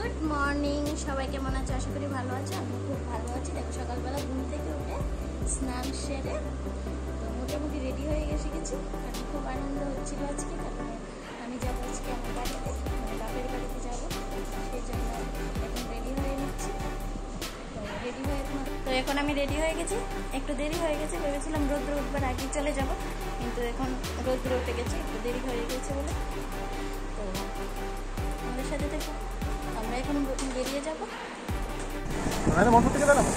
Good morning. সবাই কেমন আছে? আশা করি ভালো আছে। আমি খুব ভালো আছি। দেখো, সকালবেলা ঘুম থেকে উঠে স্নান সেরে তো মোটামুটি রেডি হয়ে গেছে গেছি কারণ খুব আনন্দ হচ্ছিল আজকে, কারণ আমি যাব আজকে আমার বাড়িতে মানে বাপের বাড়িতে যাব। সেই জন্য এখন রেডি হয়ে নিচ্ছি। তো রেডি হয়ে তো এখন আমি রেডি হয়ে গেছি। একটু দেরি হয়ে গেছে, ভেবেছিলাম রোদ্র উঠবার আগে চলে যাব। কিন্তু এখন রোদ্র উঠে গেছে, একটু দেরি হয়ে গেছে বলে। তো আমাদের সাথে দেখো। আমরা এখন বেরিয়ে যাব। থেকে দাঁড়াবো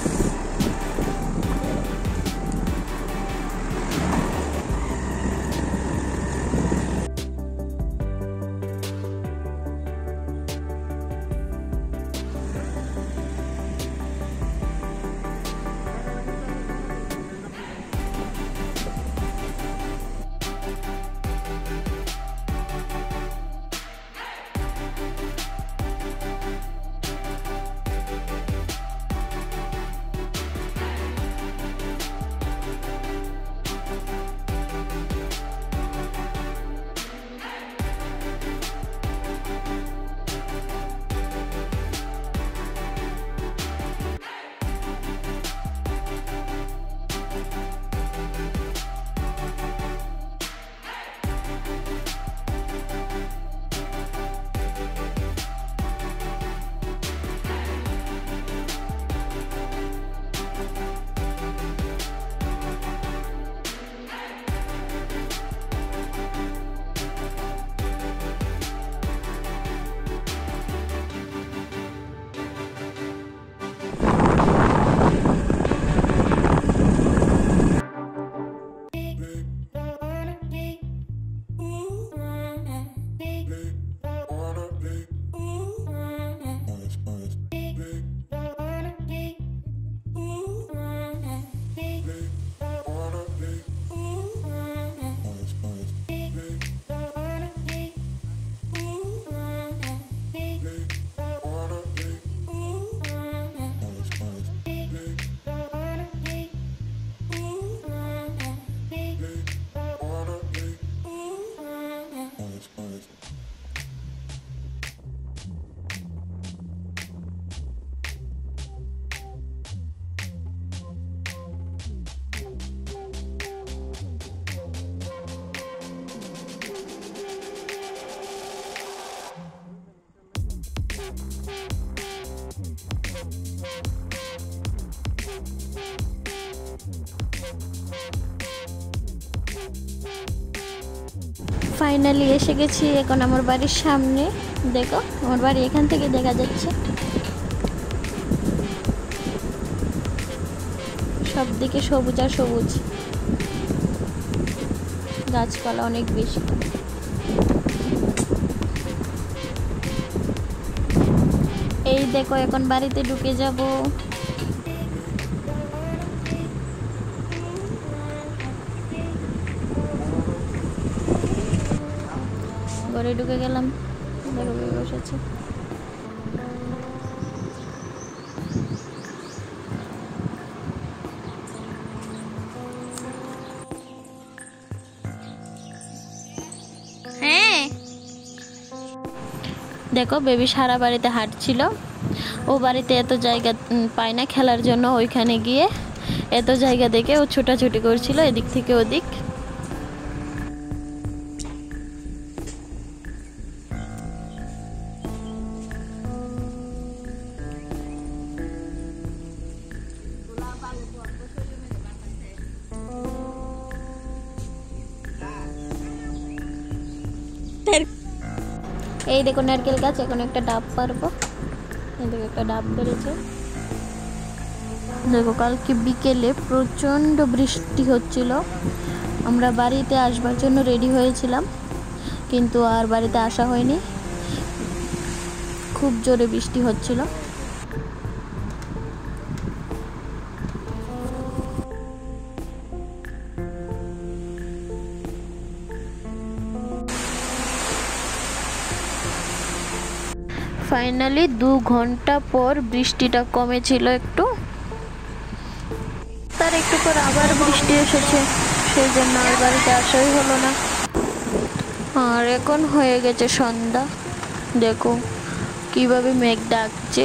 ফাইনালি এসে গেছি এখন আমার বাড়ির সামনে। দেখো, আমার বাড়ি এখান থেকে দেখা যাচ্ছে। সব দিকে সবুজ আর সবুজ। গাছপালা অনেক বেশি। এই দেখো, এখন বাড়িতে ঢুকে যাব। ঘরে ঢুকে গেলাম বসেছে। হ্যাঁ। দেখো, বেবি সারা বাড়িতে হাঁটছিল। ও বাড়িতে এত জায়গা পায় না খেলার জন্য ওইখানে গিয়ে। এত জায়গা দেখে ও ছোটাছুটি করছিল, এদিক থেকে ওদিক। এই দেখো নারকেল গাছ, এখন একটা ডাব পারব। এই দেখো একটা ডাব বেড়েছে। দেখো, কালকে বিকেলে প্রচণ্ড বৃষ্টি হচ্ছিল। আমরা বাড়িতে আসবার জন্য রেডি হয়েছিলাম, কিন্তু আর বাড়িতে আসা হয়নি। খুব জোরে বৃষ্টি হচ্ছিল। ফাইনালি দু ঘণ্টা পর বৃষ্টিটা কমেছিল একটু। তার একটু পর আবার বৃষ্টি এসেছে, সেই জন্য আর বাড়িতে আসাই হলো না। আর এখন হয়ে গেছে সন্ধ্যা। দেখো কীভাবে মেঘ ডাকছে।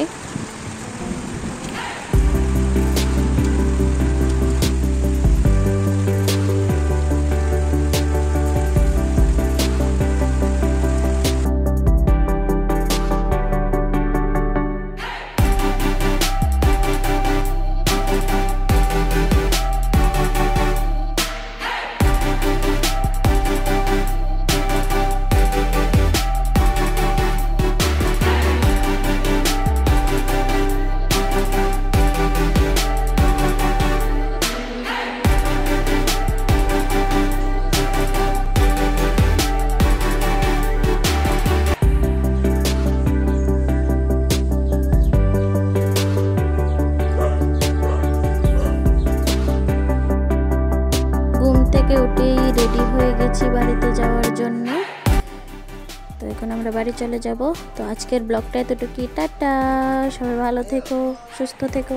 থেকে উঠেই রেডি হয়ে গেছি বাড়িতে যাওয়ার জন্য। তো এখন আমরা বাড়ি চলে যাব। তো আজকের ব্লগটা এতটুকুই। টাটা! সবাই ভালো থেকো, সুস্থ থেকো।